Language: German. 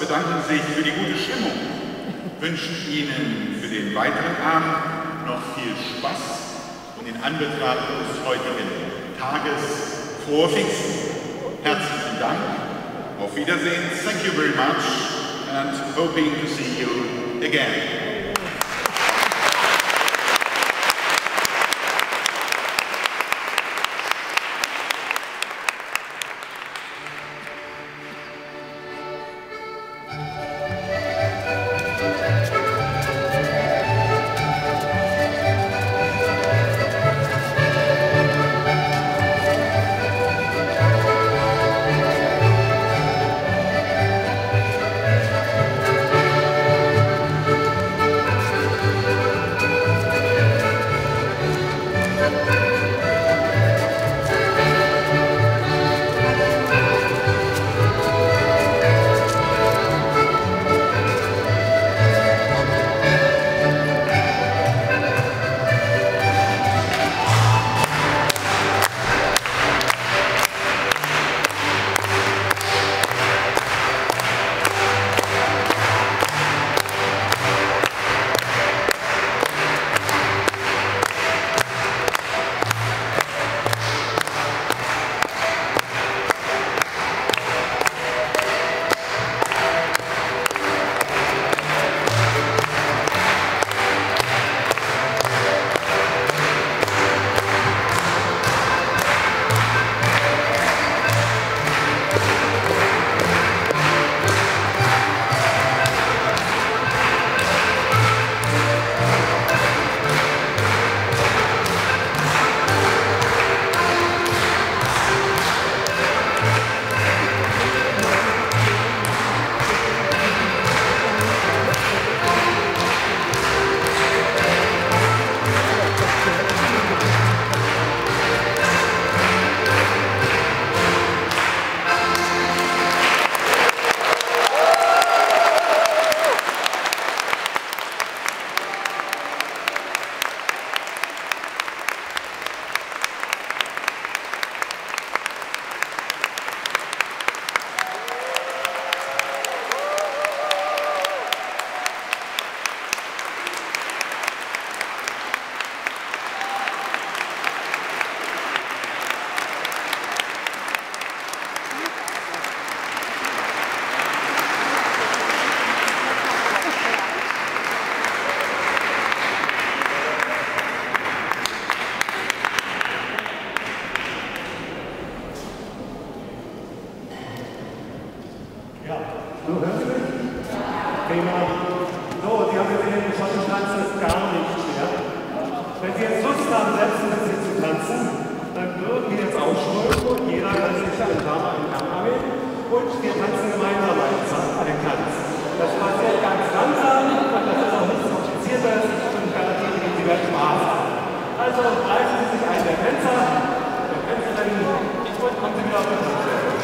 bedanken sich für die gute Stimmung, wünschen Ihnen für den weiteren Abend noch viel Spaß und in Anbetracht des heutigen Tages vor Pfingsten. Herzlichen Dank, auf Wiedersehen, thank you very much and hoping to see you again. So, hören Sie mich? Prima. So, Sie haben gesehen, schon tanzt das gar nicht mehr. Wenn Sie jetzt Lust haben, selbst ein bisschen zu tanzen, dann würden wir jetzt ausschmücken und jeder kann sich einen Dame in den Arm nehmen und wir tanzen gemeinsam einen Tanz. Das passiert ganz langsam und das ist auch nicht so kompliziert Kompliziertes und garantiert Ihnen die Welt Spaß. Also greifen Sie sich einen der Tänzer, der Tänzerin und kommen Sie wieder auf den Tanz.